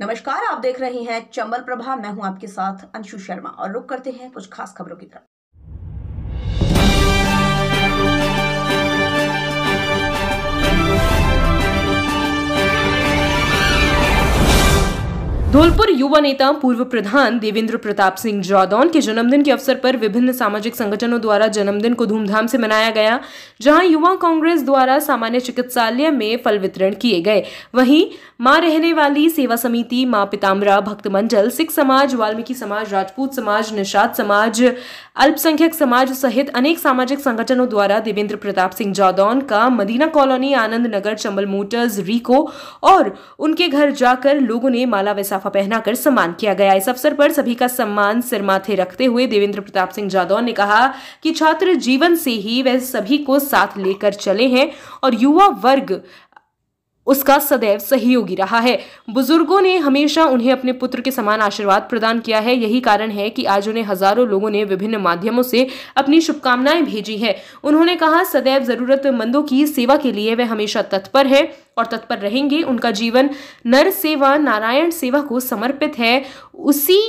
नमस्कार, आप देख रहे हैं चंबल प्रभा। मैं हूँ आपके साथ अंशु शर्मा और रुक करते हैं कुछ खास खबरों की तरफ़। धौलपुर युवा नेता, पूर्व प्रधान देवेंद्र प्रताप सिंह जादौन के जन्मदिन के अवसर पर विभिन्न सामाजिक संगठनों द्वारा जन्मदिन को धूमधाम से मनाया गया, जहाँ युवा कांग्रेस द्वारा सामान्य चिकित्सालय में फल वितरण किए गए। वहीं माँ रहने वाली सेवा समिति, माँ पिताम्बरा, भक्त मंडल, सिख समाज, वाल्मीकि समाज, राजपूत समाज, निषाद समाज, अल्पसंख्यक समाज सहित अनेक सामाजिक संगठनों द्वारा देवेंद्र प्रताप सिंह जादौन का मदीना कॉलोनी, आनंद नगर, चंबल मोटर्स, रिको और उनके घर जाकर लोगों ने माला वैसा साफा पहनाकर सम्मान किया गया। इस अवसर पर सभी का सम्मान सिर माथे रखते हुए देवेंद्र प्रताप सिंह जादौन ने कहा कि छात्र जीवन से ही वह सभी को साथ लेकर चले हैं और युवा वर्ग उसका सदैव सहयोगी रहा है। बुज़ुर्गों ने हमेशा उन्हें अपने पुत्र के समान आशीर्वाद प्रदान किया है। यही कारण है कि आज उन्हें हज़ारों लोगों ने विभिन्न माध्यमों से अपनी शुभकामनाएँ भेजी है। उन्होंने कहा, सदैव जरूरतमंदों की सेवा के लिए वे हमेशा तत्पर है और तत्पर रहेंगे। उनका जीवन नर सेवा नारायण सेवा को समर्पित है। उसी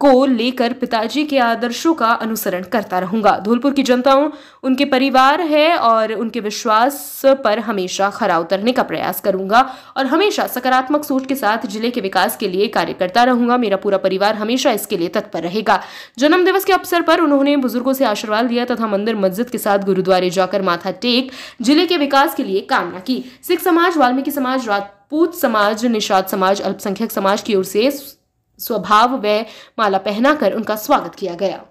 को लेकर पिताजी के आदर्शों का अनुसरण करता रहूँगा। धौलपुर की जनताओं, उनके परिवार है और उनके विश्वास पर हमेशा खरा उतरने का प्रयास करूँगा और हमेशा सकारात्मक सोच के साथ ज़िले के विकास के लिए कार्य करता रहूँगा। मेरा पूरा परिवार हमेशा इसके लिए तत्पर रहेगा। जन्म दिवस के अवसर पर उन्होंने बुज़ुर्गों से आशीर्वाद लिया तथा मंदिर, मस्जिद के साथ गुरुद्वारे जाकर माथा टेक, ज़िले के विकास के लिए कामना की। सिख समाज, वाल्मीकि समाज, राजपूत समाज, निषाद समाज, अल्पसंख्यक समाज की ओर से स्वभाव व माला पहनाकर उनका स्वागत किया गया।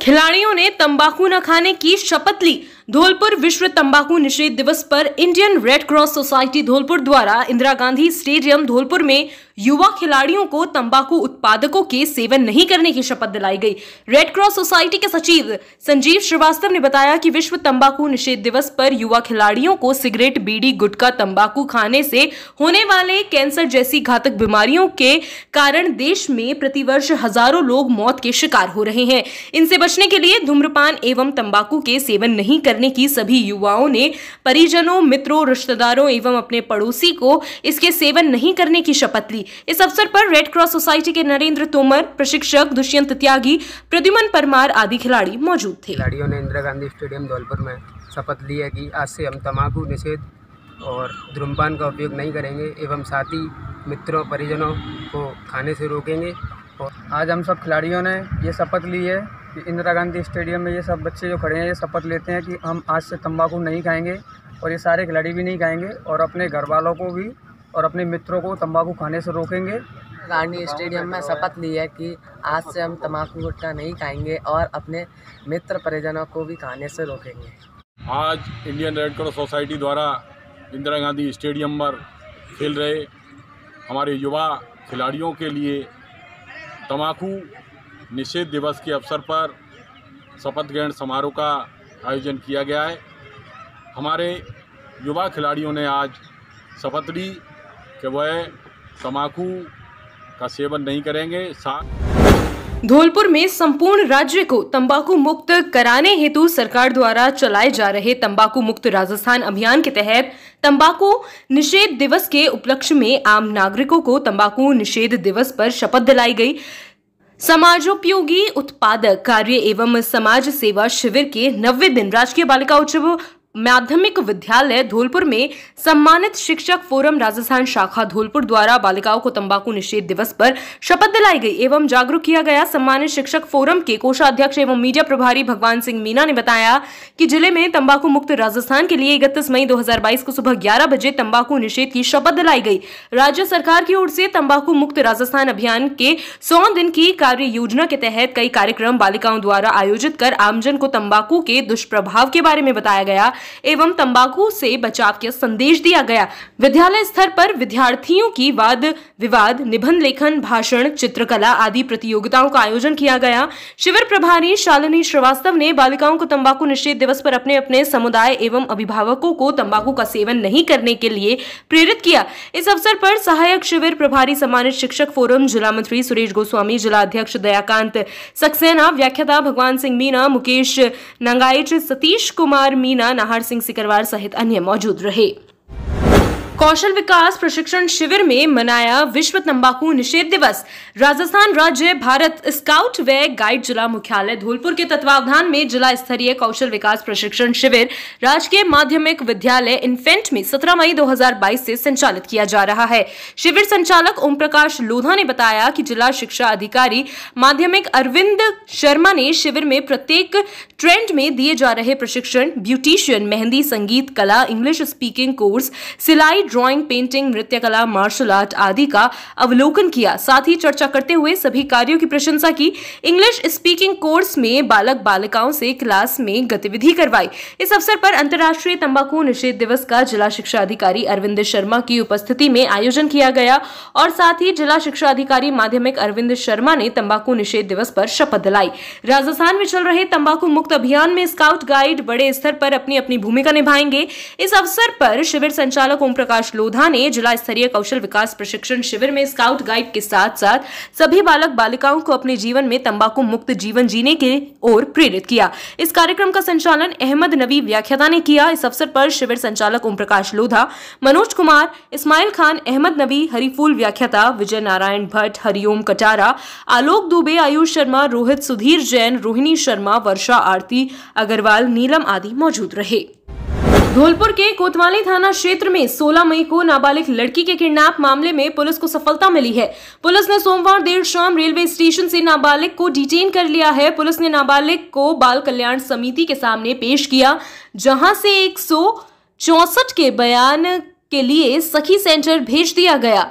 खिलाड़ियों ने तंबाकू न खाने की शपथ ली। धौलपुर विश्व तंबाकू निषेध दिवस पर Indian Red Cross Society Dholpur द्वारा इंदिरा गांधी स्टेडियम धौलपुर में युवा खिलाड़ियों को तंबाकू उत्पादकों के सेवन नहीं करने की शपथ दिलाई गई। रेड क्रॉस सोसाइटी के सचिव संजीव श्रीवास्तव ने बताया कि विश्व तंबाकू निषेध दिवस पर युवा खिलाड़ियों को सिगरेट, बीड़ी, गुटखा, तंबाकू खाने से होने वाले कैंसर जैसी घातक बीमारियों के कारण देश में प्रतिवर्ष हज़ारों लोग मौत के शिकार हो रहे हैं। इनसे बचने के लिए धूम्रपान एवं तंबाकू के सेवन नहीं करने करने की सभी युवाओं ने परिजनों, मित्रों, रिश्तेदारों एवं अपने पड़ोसी को इसके सेवन नहीं करने की शपथ ली। इस अवसर पर रेड क्रॉस सोसाइटी के नरेंद्र तोमर, प्रशिक्षक दुष्यंत त्यागी, प्रद्युमन परमार आदि खिलाड़ी मौजूद थे। खिलाड़ियों ने इंदिरा गांधी स्टेडियम धौलपुर में शपथ ली है कि आज से हम तम्बाकू निषेध और धूमपान का उपयोग नहीं करेंगे एवं साथ ही मित्रों, परिजनों को खाने से रोकेंगे। और आज हम सब खिलाड़ियों ने ये शपथ ली है कि इंदिरा गांधी स्टेडियम में ये सब बच्चे जो खड़े हैं ये शपथ लेते हैं कि हम आज से तंबाकू नहीं खाएँगे और ये सारे खिलाड़ी भी नहीं खाएँगे और अपने घर वालों को भी और अपने मित्रों को तंबाकू खाने से रोकेंगे। गांधी स्टेडियम में शपथ ली है कि आज से हम तम्बाकू गुटखा नहीं खाएँगे और अपने मित्र परिजनों को भी खाने से रोकेंगे। आज इंडियन रेड क्रॉस सोसाइटी द्वारा इंदिरा गांधी स्टेडियम पर खेल रहे हमारे युवा खिलाड़ियों के लिए तम्बाकू निषेध दिवस के अवसर पर शपथ ग्रहण समारोह का आयोजन किया गया है। हमारे युवा खिलाड़ियों ने आज शपथ ली कि वह तम्बाकू का सेवन नहीं करेंगे। साथ धौलपुर में संपूर्ण राज्य को तंबाकू मुक्त कराने हेतु सरकार द्वारा चलाए जा रहे तंबाकू मुक्त राजस्थान अभियान के तहत तंबाकू निषेध दिवस के उपलक्ष्य में आम नागरिकों को तंबाकू निषेध दिवस पर शपथ दिलाई गई। समाजोपयोगी उत्पादक कार्य एवं समाज सेवा शिविर के नब्बे दिन राजकीय बालिका उच्च माध्यमिक विद्यालय धौलपुर में सम्मानित शिक्षक फोरम राजस्थान शाखा धौलपुर द्वारा बालिकाओं को तंबाकू निषेध दिवस पर शपथ दिलाई गई। एवं जागरूक किया गया सम्मानित शिक्षक फोरम के कोषाध्यक्ष एवं मीडिया प्रभारी भगवान सिंह मीना ने बताया कि ज़िले में तंबाकू मुक्त राजस्थान के लिए इकतीस मई 2022 को सुबह ग्यारह बजे तंबाकू निषेध की शपथ दिलाई गई। राज्य सरकार की ओर से तंबाकू मुक्त राजस्थान अभियान के सौ दिन की कार्य योजना के तहत कई कार्यक्रम बालिकाओं द्वारा आयोजित कर आमजन को तंबाकू के दुष्प्रभाव के बारे में बताया गया। एवं तंबाकू से बचाव का संदेश दिया गया। विद्यालय स्तर पर विद्यार्थियों की वाद, विवाद, निबंध लेखन, भाषण, चित्रकला आदि प्रतियोगिताओं का आयोजन किया गया। शिविर प्रभारी शालिनी श्रीवास्तव ने बालिकाओं को तंबाकू निषेध दिवस पर अपने अपने समुदाय एवं अभिभावकों को तंबाकू का सेवन नहीं करने के लिए प्रेरित किया। इस अवसर पर सहायक शिविर प्रभारी सम्मानित शिक्षक फोरम जिला मंत्री सुरेश गोस्वामी, जिला अध्यक्ष दयाकांत सक्सेना, व्याख्याता भगवान सिंह मीना, मुकेश नंगाइच, सतीश कुमार मीना नाहर सिंह सिकरवार सहित अन्य मौजूद रहे। कौशल विकास प्रशिक्षण शिविर में मनाया विश्व तंबाकू निषेध दिवस। राजस्थान राज्य, भारत स्काउट व गाइड जिला मुख्यालय धौलपुर के तत्वावधान में जिला स्तरीय कौशल विकास प्रशिक्षण शिविर राजकीय माध्यमिक विद्यालय इन्फेंट में 17 मई 2022 से संचालित किया जा रहा है। शिविर संचालक ओम प्रकाश लोधा ने बताया कि जिला शिक्षा अधिकारी माध्यमिक अरविंद शर्मा ने शिविर में प्रत्येक ट्रेंड में दिए जा रहे प्रशिक्षण, ब्यूटिशियन, मेहंदी, संगीत, कला, इंग्लिश स्पीकिंग कोर्स, सिलाई ड्राइंग पेंटिंग नृत्य कला मार्शल आर्ट आदि का अवलोकन किया। साथ ही चर्चा करते हुए सभी कार्यों की प्रशंसा की। इंग्लिश स्पीकिंग कोर्स में बालक बालिकाओं से क्लास में गतिविधि करवाई। इस अवसर पर अंतर्राष्ट्रीय तंबाकू निषेध दिवस का जिला शिक्षा अधिकारी अरविंद शर्मा की उपस्थिति में आयोजन किया गया। और साथ ही जिला शिक्षा अधिकारी माध्यमिक अरविंद शर्मा ने तंबाकू निषेध दिवस पर शपथ दिलाई। राजस्थान में चल रहे तंबाकू मुक्त अभियान में स्काउट गाइड बड़े स्तर पर अपनी अपनी भूमिका निभाएँगे। इस अवसर पर शिविर संचालक ओम प्रकाश लोधा ने जिला स्तरीय कौशल विकास प्रशिक्षण शिविर में स्काउट गाइड के साथ साथ सभी बालक बालिकाओं को अपने जीवन में तंबाकू मुक्त जीवन जीने के ओर प्रेरित किया। इस कार्यक्रम का संचालन अहमद नबी व्याख्याता ने किया। इस अवसर पर शिविर संचालक ओम प्रकाश लोधा, मनोज कुमार, इस्माइल खान, अहमद नबी हरिफूल व्याख्याता विजय नारायण भट्ट, हरिओम कटारा, आलोक दुबे, आयुष शर्मा, रोहित सुधीर जैन, रोहिणी शर्मा, वर्षा आरती अग्रवाल, नीलम आदि मौजूद रहे। धौलपुर के कोतवाली थाना क्षेत्र में 16 मई को नाबालिग लड़की के किडनैप मामले में पुलिस को सफलता मिली है। पुलिस ने सोमवार देर शाम रेलवे स्टेशन से नाबालिग को डिटेन कर लिया है। पुलिस ने नाबालिग को बाल कल्याण समिति के सामने पेश किया, जहाँ से एक के बयान के लिए सखी सेंटर भेज दिया गया।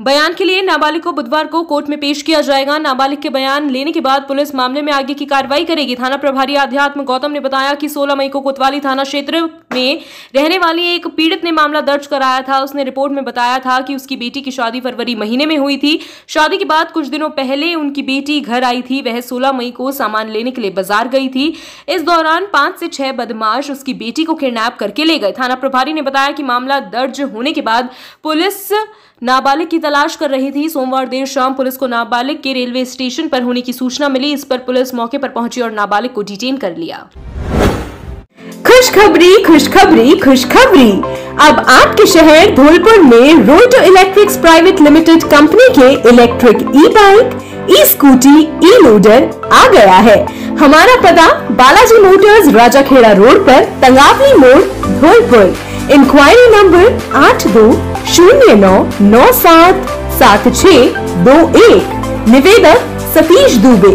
बयान के लिए नाबालिग को बुधवार को कोर्ट में पेश किया जाएगा। नाबालिग के बयान लेने के बाद पुलिस मामले में आगे की कार्रवाई करेगी। थाना प्रभारी आध्यात्म गौतम ने बताया कि 16 मई को कोतवाली थाना क्षेत्र में रहने वाली एक पीड़ित ने मामला दर्ज कराया था। उसने रिपोर्ट में बताया था कि उसकी बेटी की शादी फरवरी महीने में हुई थी। शादी के बाद कुछ दिनों पहले उनकी बेटी घर आई थी। वह सोलह मई को सामान लेने के लिए बाज़ार गई थी। इस दौरान पाँच से छह बदमाश उसकी बेटी को किडनैप करके ले गए। थाना प्रभारी ने बताया कि मामला दर्ज होने के बाद पुलिस नाबालिग की तलाश कर रही थी। सोमवार देर शाम पुलिस को नाबालिग के रेलवे स्टेशन पर होने की सूचना मिली। इस पर पुलिस मौके पर पहुँची और नाबालिग को डिटेन कर लिया। खुशखबरी खुशखबरी खुशखबरी। अब आपके शहर धौलपुर में Roto electrics private limited company के electric e bike e scooty e loader आ गया है। हमारा पता बालाजी मोटर्स राजा खेड़ा रोड पर, तंगावली मोड़, धौलपुर। इंक्वायरी नंबर आठ दो शून्य नौ नौ सात सात छ दो एक। निवेदक सतीश दुबे।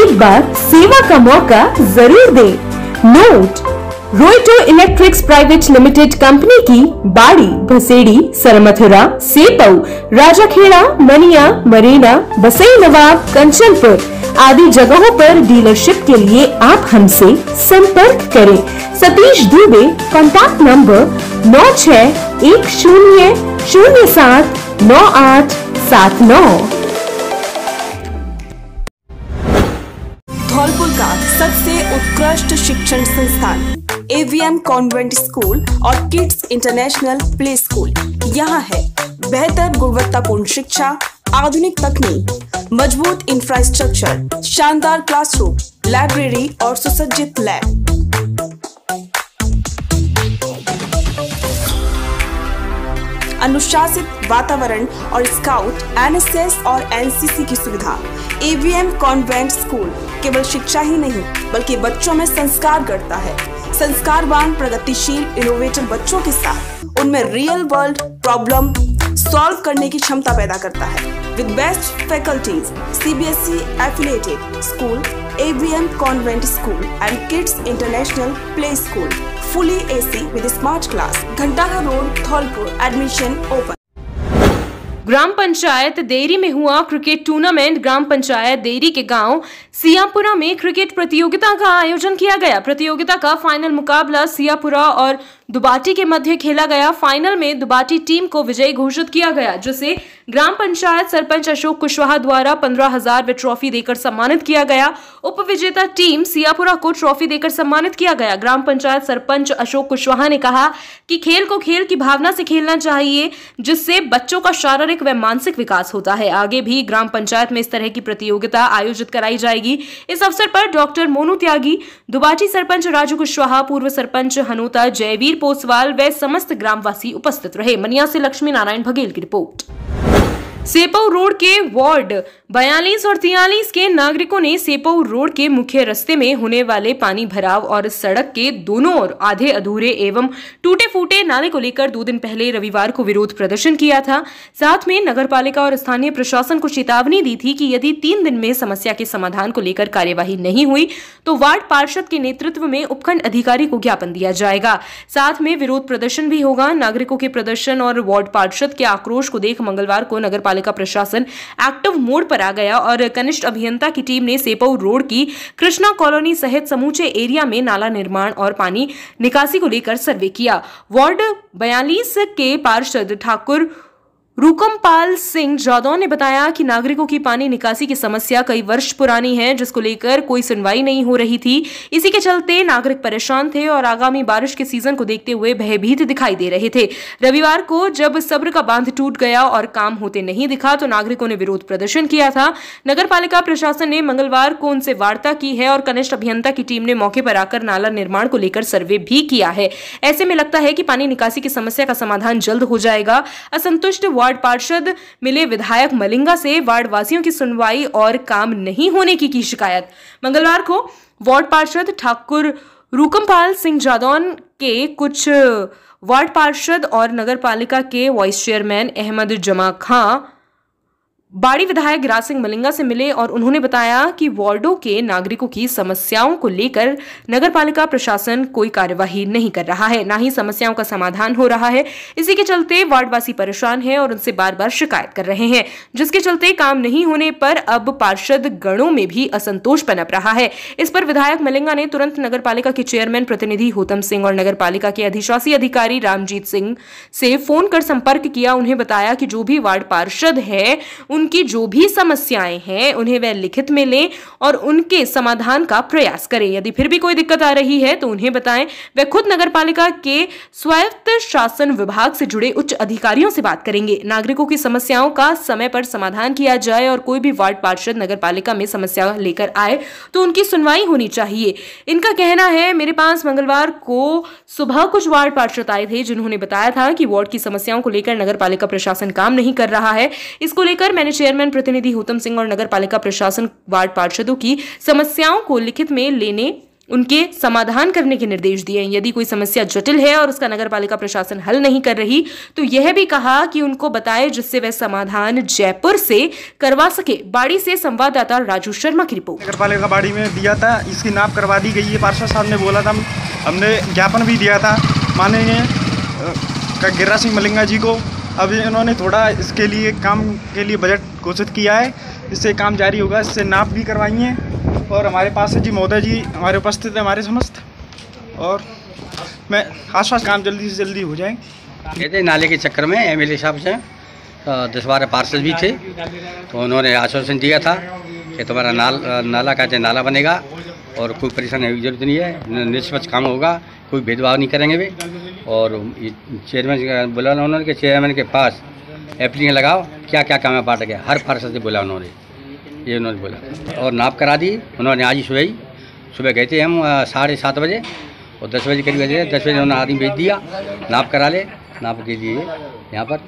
एक बार सेवा का मौका ज़रूर दें। Note Roito electrics private limited company की बाड़ी, भसेड़ी, सरमथुरा, सेपऊ, राजाखेड़ा, मनिया मरीना बसई नवाब, कंचनपुर आदि जगहों पर डीलरशिप के लिए आप हमसे संपर्क करें। सतीश दुबे कॉन्टैक्ट नंबर नौ छ एक शून्य शून्य सात नौ आठ सात नौ। शिक्षण संस्थान एवीएम कॉन्वेंट स्कूल और किड्स इंटरनेशनल प्ले स्कूल यहाँ है बेहतर गुणवत्तापूर्ण शिक्षा, आधुनिक तकनीक, मज़बूत इंफ्रास्ट्रक्चर शानदार क्लासरूम लाइब्रेरी और सुसज्जित लैब अनुशासित वातावरण और स्काउट, एनएसएस और एनसीसी की सुविधा। एवीएम कॉन्वेंट स्कूल केवल शिक्षा ही नहीं, बल्कि बच्चों में संस्कार गढ़ता है। संस्कारवान, प्रगतिशील इनोवेटिव बच्चों के साथ उनमें रियल वर्ल्ड प्रॉब्लम सॉल्व करने की क्षमता पैदा करता है। With best faculties CBSE affiliated school AVM convent school and kids international play school fully with a smart class. Ghantaghar Road, Tholpur. Admission open. ग्राम पंचायत देरी में हुआ क्रिकेट टूर्नामेंट ग्राम पंचायत देरी के गाँव सियापुरा में क्रिकेट प्रतियोगिता का आयोजन किया गया प्रतियोगिता का फाइनल मुकाबला सियापुरा और दुबाटी के मध्य खेला गया फाइनल में दुबाटी टीम को विजयी घोषित किया गया, जिसे ग्राम पंचायत सरपंच अशोक कुशवाहा द्वारा पंद्रह हज़ार व ट्रॉफी देकर सम्मानित किया गया। उप विजेता टीम सियापुरा को ट्रॉफी देकर सम्मानित किया गया। ग्राम पंचायत सरपंच अशोक कुशवाहा ने कहा कि खेल को खेल की भावना से खेलना चाहिए, जिससे बच्चों का शारीरिक व मानसिक विकास होता है। आगे भी ग्राम पंचायत में इस तरह की प्रतियोगिता आयोजित कराई जाएगी। इस अवसर पर डॉक्टर मोनू त्यागी, दुबाटी सरपंच राजू कुशवाहा, पूर्व सरपंच हनोता जयवीर दिलीप ओसवाल व समस्त ग्रामवासी उपस्थित रहे। मनिया से लक्ष्मी नारायण बघेल की रिपोर्ट। सेपऊ रोड के वार्ड बयालीस और तियालीस के नागरिकों ने सेपऊ रोड के मुख्य रस्ते में होने वाले पानी भराव और सड़क के दोनों ओर आधे अधूरे एवं टूटे फूटे नाले को लेकर दो दिन पहले रविवार को विरोध प्रदर्शन किया था। साथ में नगर पालिका और स्थानीय प्रशासन को चेतावनी दी थी कि यदि तीन दिन में समस्या के समाधान को लेकर कार्यवाही नहीं हुई तो वार्ड पार्षद के नेतृत्व में उपखंड अधिकारी को ज्ञापन दिया जाएगा। साथ में विरोध प्रदर्शन भी होगा। नागरिकों के प्रदर्शन और वार्ड पार्षद के आक्रोश को देख मंगलवार को नगर पालिका प्रशासन एक्टिव मोड पर आ गया और कनिष्ठ अभियंता की टीम ने सेपऊ रोड की कृष्णा कॉलोनी सहित समूचे एरिया में नाला निर्माण और पानी निकासी को लेकर सर्वे किया। वार्ड बयालीस के पार्षद ठाकुर रूकमपाल सिंह जादौन ने बताया कि नागरिकों की पानी निकासी की समस्या कई वर्ष पुरानी है, जिसको लेकर कोई सुनवाई नहीं हो रही थी। इसी के चलते नागरिक परेशान थे और आगामी बारिश के सीज़न को देखते हुए भयभीत दिखाई दे रहे थे। रविवार को जब सब्र का बाँध टूट गया और काम होते नहीं दिखा तो नागरिकों ने विरोध प्रदर्शन किया था। नगर प्रशासन ने मंगलवार को उनसे वार्ता की है और कनिष्ठ अभियंता की टीम ने मौके पर आकर नाला निर्माण को लेकर सर्वे भी किया है। ऐसे में लगता है कि पानी निकासी की समस्या का समाधान जल्द हो जाएगा। असंतुष्ट वार्ड वार्ड पार्षद मिले विधायक मलिंगा से वार्ड वासियों की सुनवाई और काम नहीं होने की की शिकायत। मंगलवार को वार्ड पार्षद ठाकुर रूकमपाल सिंह जादौन के कुछ वार्ड पार्षद और नगर पालिका के वाइस चेयरमैन अहमद जमा खां बाड़ी विधायक गिराज सिंह मलिंगा से मिले और उन्होंने बताया कि वार्डो के नागरिकों की समस्याओं को लेकर नगर पालिका प्रशासन कोई कार्यवाही नहीं कर रहा है। न ही समस्याओं का समाधान हो रहा है। इसी के चलते वार्डवासी परेशान हैं और उनसे बार बार शिकायत कर रहे हैं। जिसके चलते काम नहीं होने पर अब पार्षद गणों में भी असंतोष पनप रहा है। इस पर विधायक मलिंगा ने तुरंत नगर के चेयरमैन प्रतिनिधि होतम सिंह और नगर के अधिशासी अधिकारी रामजीत सिंह से फ़ोन कर संपर्क किया। उन्हें बताया कि जो भी वार्ड पार्षद है उनकी जो भी समस्याएँ हैं, उन्हें वह लिखित में लें और उनके समाधान का प्रयास करें। यदि फिर भी कोई दिक्कत आ रही है तो उन्हें बताएँ। वह खुद नगर पालिका के स्वायत्त शासन विभाग से जुड़े उच्च अधिकारियों से बात करेंगे। नागरिकों की समस्याओं का समय पर समाधान किया जाए और कोई भी वार्ड पार्षद नगर में समस्या लेकर आए तो उनकी सुनवाई होनी चाहिए। इनका कहना है, मेरे पास मंगलवार को सुबह कुछ वार्ड पार्षद आए थे, जिन्होंने बताया था कि वार्ड की समस्याओं को लेकर नगर पालिका प्रशासन काम नहीं कर रहा है। इसको लेकर मैंने चेयरमैन प्रतिनिधि हुतम सिंह और नगर पालिका प्रशासन वार्ड पार्षदों की समस्याओं को लिखित में लेने, उनके समाधान करने के निर्देश दिए यदि कोई समस्या जटिल है और उसका नगर पालिका प्रशासन हल नहीं कर रही तो यह भी कहा कि उनको बताए, जिससे वह समाधान जयपुर से करवा सके। बाड़ी से संवाददाता राजू शर्मा की रिपोर्ट। नगर पालिका बाड़ी में दिया था, इसकी नाप करवा दी गई है। पार्षद साहब ने बोला था, हमने ज्ञापन भी दिया था। माननीय गिरिराज सिंह मलिंगा जी को अब इन्होंने थोड़ा इसके लिए काम के लिए बजट घोषित किया है। इससे काम जारी होगा, इससे नाप भी करवाई हैं और हमारे पास है जी महोदय जी हमारे उपस्थित है, हमारे समस्त। और मैं आसपास काम जल्दी से जल्दी हो जाए। कहते नाले के चक्कर में एम एल ए साहब से दस बारह पार्षद भी थे। तो उन्होंने आश्वासन दिया था कि तुम्हारा नाल, नाला कहते नाला बनेगा, और कोई परेशानी की ज़रूरत नहीं है। निष्पक्ष काम होगा। कोई भेदभाव नहीं करेंगे वे और चेयरमैन बोला उन्होंने कि चेयरमैन के पास एप्लीकेशन लगाओ क्या क्या काम है बांट गया हर पार्षद से बोला उन्होंने। ये उन्होंने बोला। और नाप करा दी, उन्होंने आज ही सुबह ही। सुबह गए थे हम साढ़े सात बजे और दस बजे करीब गए दस बजे उन्होंने आदमी भेज दिया, नाप करा ले। नाप के लिए यहाँ पर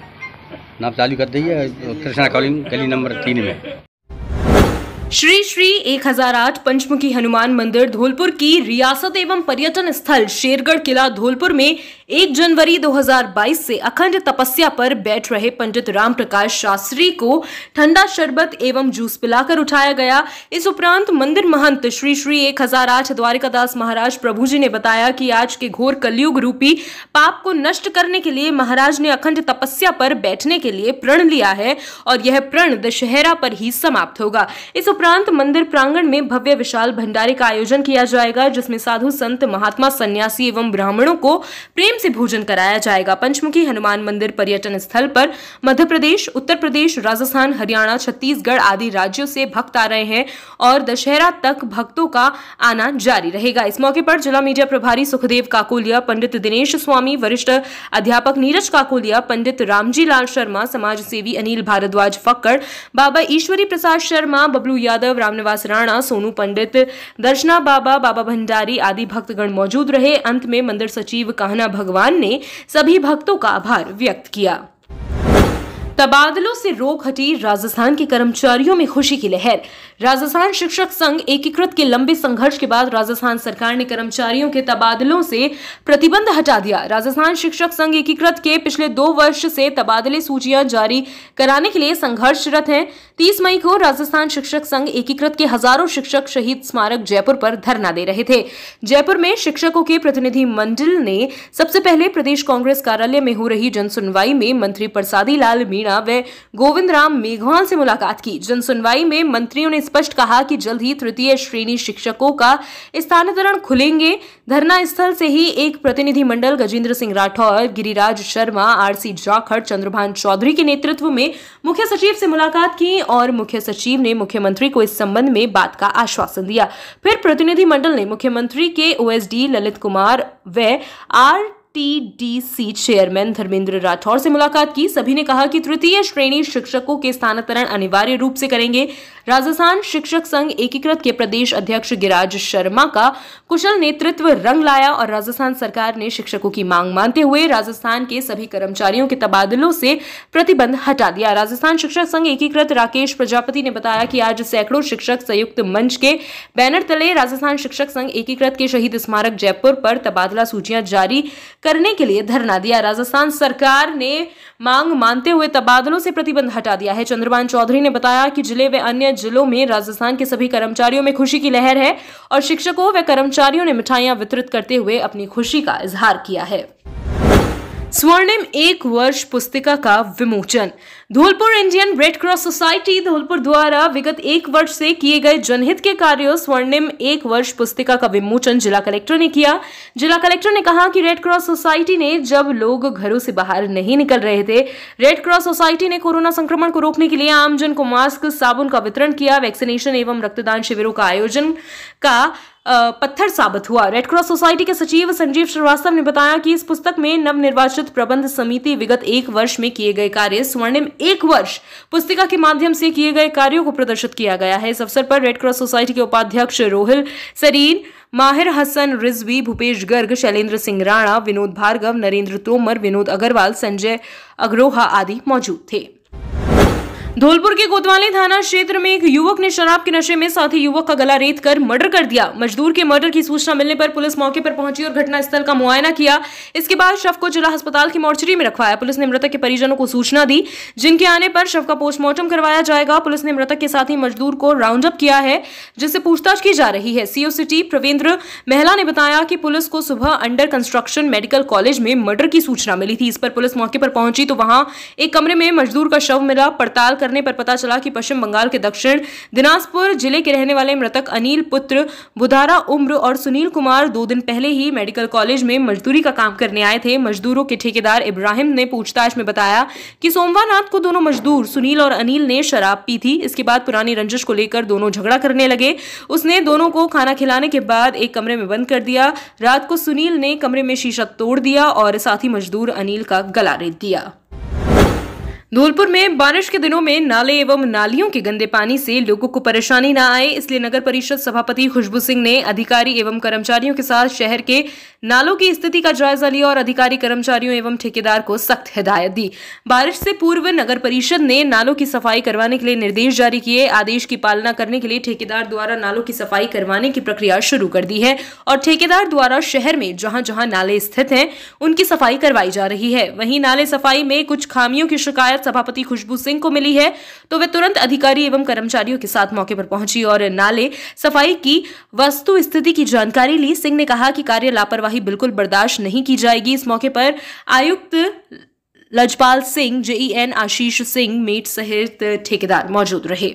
नाप चालू कर दी है, कृष्णा कॉलोनी गली नंबर तीन में। श्री श्री 1008 पंचमुखी हनुमान मंदिर धौलपुर की रियासत एवं पर्यटन स्थल शेरगढ़ किला धौलपुर में 1 जनवरी 2022 से अखंड तपस्या पर बैठ रहे पंडित राम प्रकाश शास्त्री को ठंडा शरबत एवं जूस पिलाकर उठाया गया। इस उपरांत मंदिर महंत श्री श्री 1008 द्वारिकादास महाराज प्रभु जी ने बताया कि आज के घोर कलयुग रूपी पाप को नष्ट करने के लिए महाराज ने अखंड तपस्या पर बैठने के लिए प्रण लिया है और यह प्रण दशहरा पर ही समाप्त होगा। इस उपरांत मंदिर प्रांगण में भव्य विशाल भंडारे का आयोजन किया जाएगा, जिसमें साधु संत, महात्मा, सन्यासी एवं ब्राह्मणों को प्रेम से भोजन कराया जाएगा। पंचमुखी हनुमान मंदिर पर्यटन स्थल पर मध्य प्रदेश उत्तर प्रदेश राजस्थान, हरियाणा, छत्तीसगढ़ आदि राज्यों से भक्त आ रहे हैं और दशहरा तक भक्तों का आना जारी रहेगा। इस मौके पर जिला मीडिया प्रभारी सुखदेव काकोलिया, पंडित दिनेश स्वामी, वरिष्ठ अध्यापक नीरज काकोलिया, पंडित रामजी लाल शर्मा समाज सेवी अनिल भारद्वाज फक्कड़, बाबा ईश्वरी प्रसाद शर्मा, बबलू यादव, रामनिवास राणा, सोनू पंडित, दर्शना बाबा बाबा भंडारी आदि भक्तगण मौजूद रहे। अंत में मंदिर सचिव कहना भगवान ने सभी भक्तों का आभार व्यक्त किया। तबादलों से रोक हटी राजस्थान के कर्मचारियों में खुशी की लहर। राजस्थान शिक्षक संघ एकीकृत के लंबे संघर्ष के बाद राजस्थान सरकार ने कर्मचारियों के तबादलों से प्रतिबंध हटा दिया। राजस्थान शिक्षक संघ एकीकृत के पिछले दो वर्ष से तबादले सूचियाँ जारी कराने के लिए संघर्षरत हैं। 30 मई को राजस्थान शिक्षक संघ एकीकृत के हज़ारों शिक्षक शहीद स्मारक जयपुर पर धरना दे रहे थे। जयपुर में शिक्षकों के प्रतिनिधि मंडल ने सबसे पहले प्रदेश कांग्रेस कार्यालय में हो रही जनसुनवाई में मंत्री प्रसादी लाल मीणा व गोविंद राम मेघवाल से मुलाकात की। जनसुनवाई में मंत्रियों ने स्पष्ट कहा कि जल्द ही तृतीय श्रेणी शिक्षकों का स्थानांतरण खुलेंगे। धरना स्थल से ही एक प्रतिनिधि मंडल गजेंद्र सिंह राठौर, गिरिराज शर्मा, आरसी जाखड़, चंद्रभान चौधरी के नेतृत्व में मुख्य सचिव से मुलाकात की और मुख्य सचिव ने मुख्यमंत्री को इस संबंध में बात का आश्वासन दिया। फिर प्रतिनिधिमंडल ने मुख्यमंत्री के ओएसडी ललित कुमार व R TDC chairman Dharmendra Rathore से मुलाकात की। सभी ने कहा कि तृतीय श्रेणी शिक्षकों के स्थानांतरण अनिवार्य रूप से करेंगे। राजस्थान शिक्षक संघ एकीकृत के प्रदेश अध्यक्ष गिराज शर्मा का कुशल नेतृत्व रंग लाया और राजस्थान सरकार ने शिक्षकों की मांग मानते हुए राजस्थान के सभी कर्मचारियों के तबादलों से प्रतिबंध हटा दिया। राजस्थान शिक्षक संघ एकीकृत राकेश प्रजापति ने बताया कि आज सैकड़ों शिक्षक संयुक्त मंच के बैनर तले राजस्थान शिक्षक संघ एकीकृत के शहीद स्मारक जयपुर पर तबादला सूचियाँ जारी करने के लिए धरना दिया। राजस्थान सरकार ने मांग मानते हुए तबादलों से प्रतिबंध हटा दिया है। चंद्रमान चौधरी ने बताया कि ज़िले व अन्य जिलों में राजस्थान के सभी कर्मचारियों में खुशी की लहर है और शिक्षकों व कर्मचारियों ने मिठाइयाँ वितरित करते हुए अपनी खुशी का इजहार किया है। स्वर्णिम एक वर्ष पुस्तिका का विमोचन। Dholpur Indian Red Cross Society Dholpur द्वारा विगत एक वर्ष से किए गए जनहित के कार्यों, स्वर्णिम एक वर्ष पुस्तिका का विमोचन जिला कलेक्टर ने किया। जिला कलेक्टर ने कहा कि रेड क्रॉस सोसाइटी ने जब लोग घरों से बाहर नहीं निकल रहे थे, रेड क्रॉस सोसाइटी ने कोरोना संक्रमण को रोकने के लिए आमजन को मास्क, साबुन का वितरण किया, वैक्सीनेशन एवं रक्तदान शिविरों का आयोजन का पत्थर साबित हुआ। रेड क्रॉस सोसाइटी के सचिव संजीव श्रीवास्तव ने बताया कि इस पुस्तक में नवनिर्वाचित प्रबंध समिति विगत एक वर्ष में किए गए कार्य, स्वर्णिम एक वर्ष पुस्तिका के माध्यम से किए गए कार्यों को प्रदर्शित किया गया है। इस अवसर पर रेड क्रॉस सोसाइटी के उपाध्यक्ष रोहिल सरीन, माहिर हसन रिजवी, भूपेश गर्ग, शैलेंद्र सिंह राणा, विनोद भार्गव, नरेंद्र तोमर, विनोद अग्रवाल, संजय अग्रोहा आदि मौजूद थे। धौलपुर के कोतवाली थाना क्षेत्र में एक युवक ने शराब के नशे में साथी युवक का गला रेत कर मर्डर कर दिया। मजदूर के मर्डर की सूचना मिलने पर पुलिस मौके पर पहुँची और घटनास्थल का मुआयना किया। इसके बाद शव को जिला अस्पताल की मोर्चरी में रखवाया। पुलिस ने मृतक के परिजनों को सूचना दी, जिनके आने पर शव का पोस्टमार्टम करवाया जाएगा। पुलिस ने मृतक के साथी मजदूर को राउंड अप किया है, जिससे पूछताछ की जा रही है। सीओ सिटी प्रवेंद्र महिला ने बताया कि पुलिस को सुबह अंडर कंस्ट्रक्शन मेडिकल कॉलेज में मर्डर की सूचना मिली थी। इस पर पुलिस मौके पर पहुँची तो वहाँ एक कमरे में मजदूर का शव मिला, पड़ताल करने पर पता चला कि पश्चिम बंगाल के दक्षिण दिनाजपुर ज़िले के रहने वाले मृतक अनिल पुत्र बुधारा उम्र और सुनील कुमार दो दिन पहले ही मेडिकल कॉलेज में मजदूरी का काम करने आए थे। मजदूरों के ठेकेदार इब्राहिम ने पूछताछ में बताया कि सोमवार रात को दोनों मजदूर, सुनील और अनिल ने शराब पी थी। इसके बाद पुरानी रंजिश को लेकर दोनों झगड़ा करने लगे। उसने दोनों को खाना खिलाने के बाद एक कमरे में बंद कर दिया। रात को सुनील ने कमरे में शीशा तोड़ दिया और साथ ही मजदूर अनिल का गला रेत दिया। धौलपुर में बारिश के दिनों में नाले एवं नालियों के गंदे पानी से लोगों को परेशानी न आए, इसलिए नगर परिषद सभापति खुशबू सिंह ने अधिकारी एवं कर्मचारियों के साथ शहर के नालों की स्थिति का जायजा लिया और अधिकारी, कर्मचारियों एवं ठेकेदार को सख्त हिदायत दी। बारिश से पूर्व नगर परिषद ने नालों की सफ़ाई करवाने के लिए निर्देश जारी किए। आदेश की पालना करने के लिए ठेकेदार द्वारा नालों की सफ़ाई करवाने की प्रक्रिया शुरू कर दी है और ठेकेदार द्वारा शहर में जहाँ जहाँ नाले स्थित हैं, उनकी सफ़ाई करवाई जा रही है। वहीं नाले सफ़ाई में कुछ खामियों की शिकायत सभापति खुशबू सिंह को मिली है तो वे तुरंत अधिकारी एवं कर्मचारियों के साथ मौके पर पहुँची और नाले सफ़ाई की वस्तु स्थिति की जानकारी ली। सिंह ने कहा कि कार्य लापरवाही बिल्कुल बर्दाश्त नहीं की जाएगी। इस मौके पर आयुक्त लजपाल सिंह, जेईएन आशीष सिंह, मेट सहित ठेकेदार मौजूद रहे।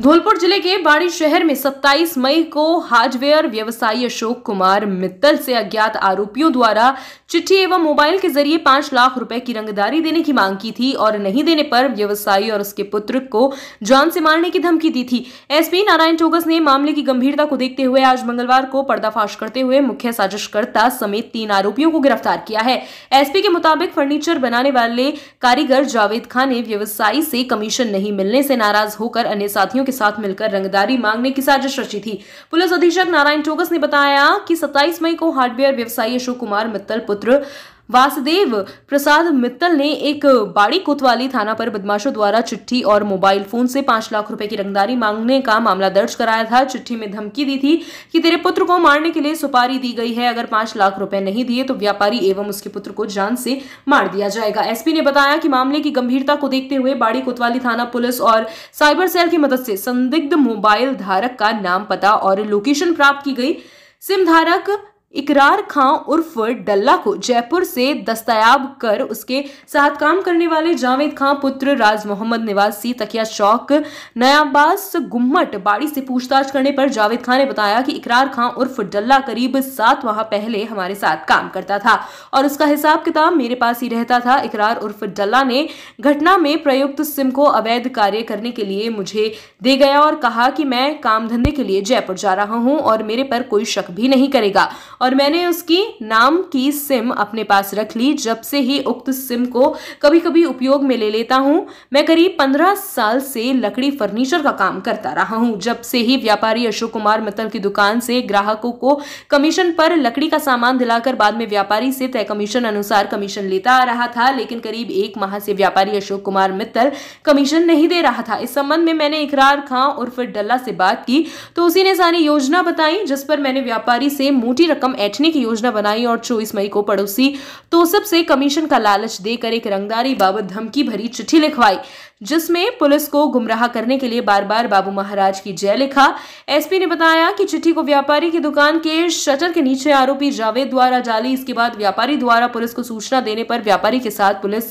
धौलपुर ज़िले के बाड़ी शहर में 27 मई को हार्डवेयर व्यवसायी अशोक कुमार मित्तल से अज्ञात आरोपियों द्वारा चिट्ठी एवं मोबाइल के ज़रिए पाँच लाख रुपए की रंगदारी देने की मांग की थी और नहीं देने पर व्यवसायी और उसके पुत्र को जान से मारने की धमकी दी थी। एसपी नारायण टोगस ने मामले की गंभीरता को देखते हुए आज मंगलवार को पर्दाफाश करते हुए मुख्य साजिशकर्ता समेत तीन आरोपियों को गिरफ़्तार किया है। एसपी के मुताबिक फर्नीचर बनाने वाले कारीगर जावेद खान ने व्यवसायी से कमीशन नहीं मिलने से नाराज़ होकर अन्य साथियों के साथ मिलकर रंगदारी मांगने की साजिश रची थी। पुलिस अधीक्षक नारायण टोगस ने बताया कि 27 मई को हार्डवेयर व्यवसायी अशोक कुमार मित्तल पुत्र वासुदेव प्रसाद मित्तल ने एक बाड़ी कोतवाली थाना पर बदमाशों द्वारा चिट्ठी और मोबाइल फ़ोन से पाँच लाख रुपए की रंगदारी मांगने का मामला दर्ज कराया था। चिट्ठी में धमकी दी थी कि तेरे पुत्र को मारने के लिए सुपारी दी गई है। अगर पाँच लाख रुपए नहीं दिए तो व्यापारी एवं उसके पुत्र को जान से मार दिया जाएगा। एसपी ने बताया कि मामले की गंभीरता को देखते हुए बाड़ी कोतवाली थाना पुलिस और साइबर सेल की मदद से संदिग्ध मोबाइल धारक का नाम पता और लोकेशन प्राप्त की गई। सिम धारक इकरार खां उर्फ़ डल्ला को जयपुर से दस्तयाब कर उसके साथ काम करने वाले जावेद खां पुत्र राज मोहम्मद निवासी तकिया चौक, नयाबास गुम्मट बाड़ी से पूछताछ करने पर जावेद खां ने बताया कि इकरार खां उर्फ़ डल्ला करीब सात माह पहले हमारे साथ काम करता था और उसका हिसाब किताब मेरे पास ही रहता था। इकरार उर्फ़ डल्ला ने घटना में प्रयुक्त सिम को अवैध कार्य करने के लिए मुझे दे गया और कहा कि मैं काम धंधे के लिए जयपुर जा रहा हूँ और मेरे पर कोई शक भी नहीं करेगा। और मैंने उसकी नाम की सिम अपने पास रख ली, जब से ही उक्त सिम को कभी कभी उपयोग में ले लेता हूँ। मैं करीब पंद्रह साल से लकड़ी फर्नीचर का काम करता रहा हूँ। जब से ही व्यापारी अशोक कुमार मित्तल की दुकान से ग्राहकों को कमीशन पर लकड़ी का सामान दिलाकर बाद में व्यापारी से तय कमीशन अनुसार कमीशन लेता आ रहा था, लेकिन करीब एक माह से व्यापारी अशोक कुमार मित्तल कमीशन नहीं दे रहा था। इस संबंध में मैंने इकरार खां उर्फ़ डल्ला से बात की तो उसी ने सारी योजना बताई, जिस पर मैंने व्यापारी से मोटी रकम रकम एथनिक की योजना बनाई और चौबीस मई को पड़ोसी तोसब से कमीशन का लालच देकर एक रंगदारी बाबत धमकी भरी चिट्ठी लिखवाई। जिसमें पुलिस को गुमराह करने के लिए बार बार बाबू महाराज की जय लिखा। एसपी ने बताया कि चिट्ठी को व्यापारी की दुकान के शटर के नीचे आरोपी जावेद द्वारा डाली इसके बाद व्यापारी द्वारा पुलिस को सूचना देने पर व्यापारी के साथ पुलिस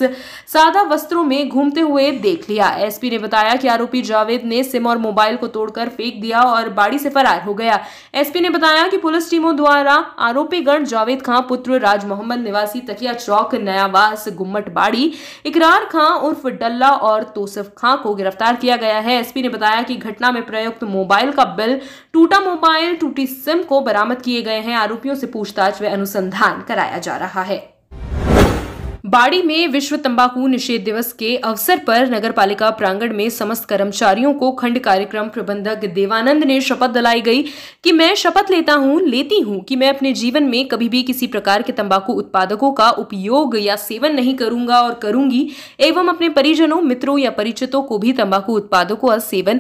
सादा वस्त्रों में घूमते हुए देख लिया। एसपी ने बताया कि आरोपी जावेद ने सिम और मोबाइल को तोड़कर फेंक दिया और बाड़ी से फरार हो गया। एसपी ने बताया कि पुलिस टीमों द्वारा आरोपी गण जावेद खां पुत्र राज मोहम्मद निवासी तकिया चौक, नयावास, गुम्मट बाड़ी, इकरार खां उर्फ़ डल्ला और तोसिफ खां को गिरफ़्तार किया गया है। एसपी ने बताया कि घटना में प्रयुक्त मोबाइल का बिल, टूटा मोबाइल, टूटी सिम को बरामद किए गए हैं। आरोपियों से पूछताछ व अनुसंधान कराया जा रहा है। बाड़ी में विश्व तंबाकू निषेध दिवस के अवसर पर नगर पालिका प्रांगण में समस्त कर्मचारियों को खंड कार्यक्रम प्रबंधक देवानंद ने शपथ दिलाई गई कि मैं शपथ लेता हूँ, लेती हूँ कि मैं अपने जीवन में कभी भी किसी प्रकार के तंबाकू उत्पादकों का उपयोग या सेवन नहीं करूँगा और करूँगी, एवं अपने परिजनों, मित्रों या परिचितों को भी तंबाकू उत्पादकों का सेवन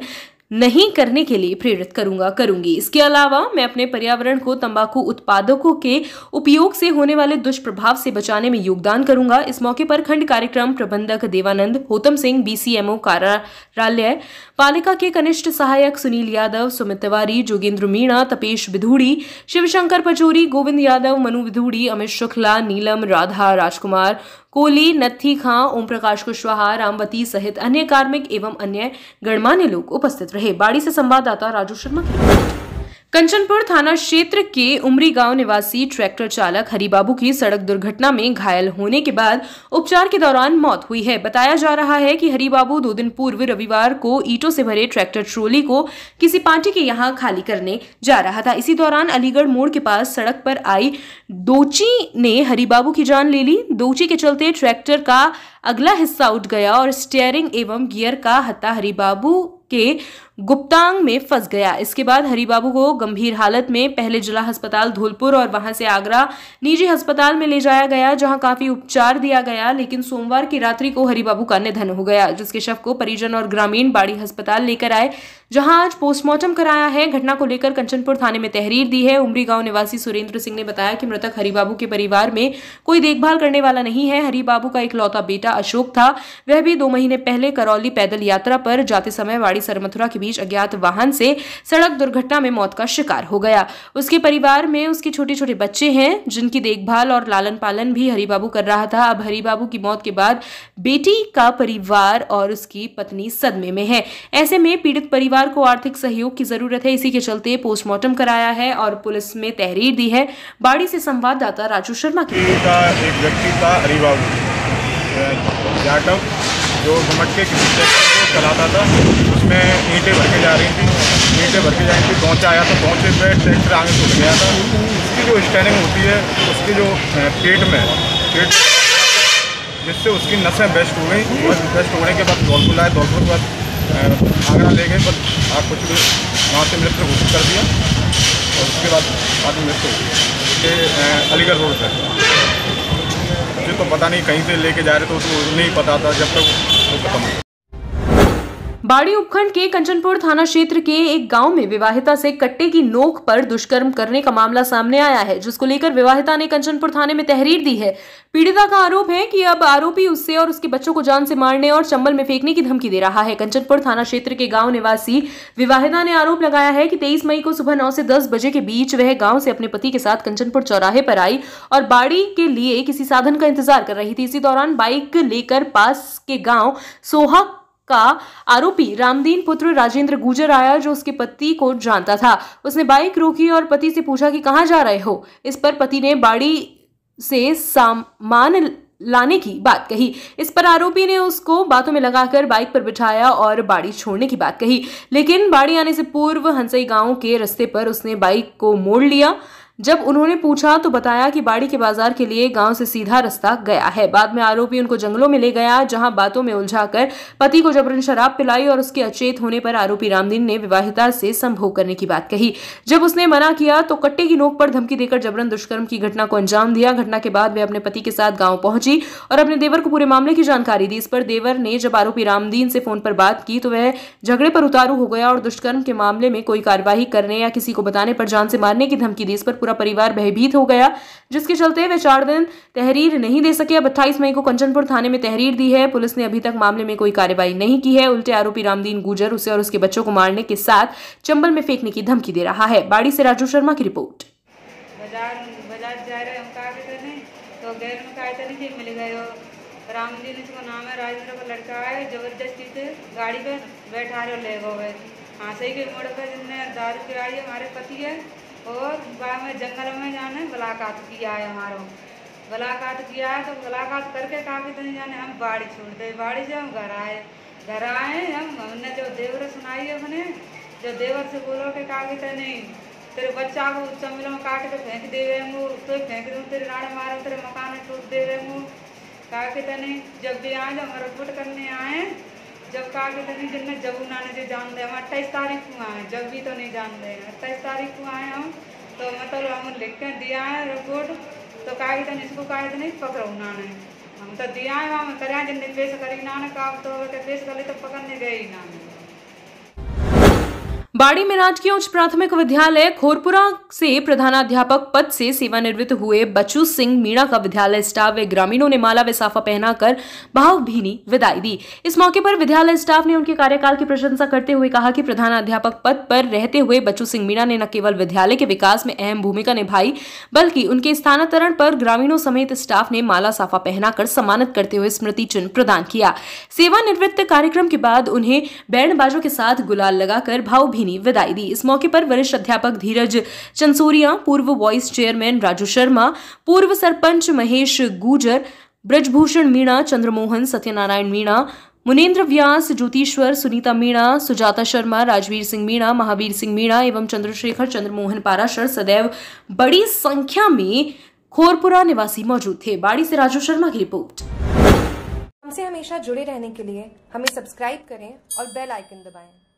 नहीं करने के लिए प्रेरित करूँगा, करूँगी। इसके अलावा मैं अपने पर्यावरण को, तंबाकू उत्पादकों के उपयोग से होने वाले दुष्प्रभाव से बचाने में योगदान करूँगा। इस मौके पर खंड कार्यक्रम प्रबंधक देवानंद होतम सिंह बीसीएमओ कार्यालय पालिका के कनिष्ठ सहायक सुनील यादव, सुमित तिवारी, जोगेंद्र मीणा, तपेश बिधूड़ी, शिवशंकर पचोरी, गोविंद यादव, मनु बिधूड़ी, अमित शुक्ला, नीलम, राधा, राजकुमार, कोली, नत्थी खां ओम प्रकाश कुशवाहा, रामवती सहित अन्य कार्मिक एवं अन्य गणमान्य लोग उपस्थित रहे। बाड़ी से संवाददाता राजू शर्मा की कंचनपुर थाना क्षेत्र के उमरी गाँव निवासी ट्रैक्टर चालक हरिबाबू की सड़क दुर्घटना में घायल होने के बाद उपचार के दौरान मौत हुई है। बताया जा रहा है कि हरिबाबू दो दिन पूर्व रविवार को ईटों से भरे ट्रैक्टर ट्रोली को किसी पार्टी के यहाँ खाली करने जा रहा था। इसी दौरान अलीगढ़ मोड़ के पास सड़क पर आई दोची ने हरिबाबू की जान ले ली। दोची के चलते ट्रैक्टर का अगला हिस्सा उठ गया और स्टेयरिंग एवं गियर का हत्ता हरिबाबू के गुप्तांग में फंस गया। इसके बाद हरिबाबू को गंभीर हालत में पहले जिला अस्पताल धौलपुर और वहाँ से आगरा निजी अस्पताल में ले जाया गया, जहाँ काफ़ी उपचार दिया गया, लेकिन सोमवार की रात्रि को हरिबाबू का निधन हो गया, जिसके शव को परिजन और ग्रामीण बाड़ी अस्पताल लेकर आए, जहाँ आज पोस्टमार्टम कराया है। घटना को लेकर कंचनपुर थाने में तहरीर दी है। उमरी गाँव निवासी सुरेंद्र सिंह ने बताया कि मृतक हरिबाबू के परिवार में कोई देखभाल करने वाला नहीं है। हरिबाबू का इकलौता बेटा अशोक था। वह भी दो महीने पहले करौली पैदल यात्रा पर जाते समय वाड़ी सरमथुरा के बीच अज्ञात वाहन से सड़क दुर्घटना में मौत का शिकार हो गया। उसके परिवार में उसके छोटे छोटे बच्चे हैं, जिनकी देखभाल और लालन पालन भी हरिबाबू कर रहा था। अब हरिबाबू की मौत के बाद बेटी का परिवार और उसकी पत्नी सदमे में है। ऐसे में पीड़ित परिवार को आर्थिक सहयोग की ज़रूरत है। इसी के चलते पोस्टमार्टम कराया है और पुलिस में तहरीर दी है। बाड़ी से संवाददाता राजू शर्मा की एक व्यक्ति था हरिबाबू जो गुमटके किसी ट्रैक्टर को चलाता था उसमें ईंटें भर के जा रही थी। ईंटें भर के जा रही थी, पहुँचा, आया तो पहुँचे पे ट्रैक्टर आगे टूट गया था। उसकी जो स्टैंडिंग होती है, उसकी जो पेट में, पेट जिससे उसकी नसें बेस्ट हो गई और बेस्ट होने के बाद धौलपुर लाए। धौलपुर के बाद आगरा ले गए, पर आप कुछ भी वहाँ से मृत्यु घोषित कर दिया और उसके बाद आदमी मृत्यु हो गई। अलीगढ़ रोड पर मुझे तो पता नहीं कहीं से लेके जा रहे थे तो नहीं पता था जब तक वो खत्म बाड़ी उपखंड के कंचनपुर थाना क्षेत्र के एक गाँव में विवाहिता से कट्टे की नोक पर दुष्कर्म करने का मामला सामने आया है, जिसको लेकर विवाहिता ने कंचनपुर थाने में तहरीर दी है। पीड़िता का आरोप है कि अब आरोपी उससे और उसके बच्चों को जान से मारने और चंबल में फेंकने की धमकी दे रहा है। कंचनपुर थाना क्षेत्र के गाँव निवासी विवाहिता ने आरोप लगाया है कि तेईस मई को सुबह नौ से दस बजे के बीच वह गाँव से अपने पति के साथ कंचनपुर चौराहे पर आई और बाड़ी के लिए किसी साधन का इंतज़ार कर रही थी। इसी दौरान बाइक लेकर पास के गाँव सोहा का आरोपी रामदीन पुत्र राजेंद्र गुजर आया जो उसके पति को जानता था। उसने बाइक रोकी और पति से पूछा कि कहाँ जा रहे हो? इस पर पति ने बाड़ी से सामान लाने की बात कही। इस पर आरोपी ने उसको बातों में लगाकर बाइक पर बिठाया और बाड़ी छोड़ने की बात कही। लेकिन बाड़ी आने से पूर्व हंसई गाँव के रास्ते पर उसने बाइक को मोड़ लिया। जब उन्होंने पूछा तो बताया कि बाड़ी के बाज़ार के लिए गाँव से सीधा रास्ता गया है। बाद में आरोपी उनको जंगलों में ले गया, जहाँ बातों में उलझाकर पति को जबरन शराब पिलाई और उसके अचेत होने पर आरोपी रामदीन ने विवाहिता से संभोग करने की बात कही। जब उसने मना किया तो कट्टे की नोक पर धमकी देकर जबरन दुष्कर्म की घटना को अंजाम दिया। घटना के बाद वे अपने पति के साथ गाँव पहुँची और अपने देवर को पूरे मामले की जानकारी दी। इस पर देवर ने जब आरोपी रामदीन से फ़ोन पर बात की तो वह झगड़े पर उतारू हो गया और दुष्कर्म के मामले में कोई कार्यवाही करने या किसी को बताने पर जान से मारने की धमकी दी। इस पर पूरा परिवार भयभीत हो गया, जिसके चलते वे चार दिन तहरीर नहीं दे सके। अब अट्ठाईस मई को कंचनपुर थाने में तहरीर दी है। पुलिस ने अभी तक मामले में कोई कार्यवाही नहीं की है। उल्टे आरोपी रामदीन गुजर उसे और उसके बच्चों को मारने के साथ चंबल में फेंकने की धमकी दे रहा है। बाड़ी से राजू शर्मा की रिपोर्ट। तो गैर में कहा नहीं कि मिल गए राम जी इसको नाम है राजेंद्र का लड़का है, ज़बरदस्ती से गाड़ी पे बैठा रहे ले गए। हाँ सही के मोड़ पर जिनने दारू पिलाई हमारे पति है और गाँव में जंगल में जाने, मुलाकात किया है हमारा। मुलाकात किया है तो मुलाकात करके काफ़ी दिन जाने, हम बाड़ी छोड़ छोड़ते बाड़ी से हम घर आए। घर आए, हम, हमने जो देवर सुनाई है अपने, जो देवर से बोलो कि का कहते नहीं, तेरे बच्चा को चमिलों काट के फेंक दे रेंगू तो फेंक दूँ, तेरे नाड़े मारो, तेरे मकान टूट दे रेंगू का कहते नहीं, जब भी आए, जब रिपोर्ट करने आए जब कहा कहते दिन में जब उन्होंने जो जान दे हम अट्ठाईस तारीख को आए जब भी तो नहीं जान दे। अट्ठाईस तारीख को आए हम तो मतलब हम लिख के दिया है रिपोर्ट तो कहा कहते इसको कहा नहीं, पकड़ो उन्होंने हम तो दिया है, हम करें जिनने पेश करी ना का तो पेश कर ले तो पकड़ने गए ही ना बाड़ी में राजकीय उच्च प्राथमिक विद्यालय खोरपुरा से प्रधानाध्यापक पद से सेवानिवृत्त हुए बच्चू सिंह मीणा का विद्यालय स्टाफ व ग्रामीणों ने माला व साफा पहनाकर भावभीनी विदाई दी। इस मौके पर विद्यालय स्टाफ ने उनके कार्यकाल की प्रशंसा करते हुए कहा कि प्रधानाध्यापक पद पर रहते हुए बच्चू सिंह मीणा ने न केवल विद्यालय के विकास में अहम भूमिका निभाई, बल्कि उनके स्थानांतरण पर ग्रामीणों समेत स्टाफ ने माला साफा पहनाकर सम्मानित करते हुए स्मृति चिन्ह प्रदान किया। सेवानिवृत्त कार्यक्रम के बाद उन्हें बैंड बाजों के साथ गुलाल लगाकर भावभीनी अपनी विदाई दी। इस मौके पर वरिष्ठ अध्यापक धीरज चंसूरिया, पूर्व वाइस चेयरमैन राजू शर्मा, पूर्व सरपंच महेश गुजर, ब्रजभूषण मीणा, चंद्रमोहन सत्यनारायण मीणा मुनेन्द्र व्यास, ज्योतिश्वर सुनीता मीणा, सुजाता शर्मा, राजवीर सिंह मीणा, महावीर सिंह मीणा एवं चंद्रशेखर, चंद्रमोहन पाराशर सदैव बड़ी संख्या में खोरपुरा निवासी मौजूद थे। बाड़ी से राजू शर्मा की रिपोर्ट। हमसे हमेशा जुड़े रहने के लिए हमें सब्सक्राइब करें और बेल आइकन दबाएँ।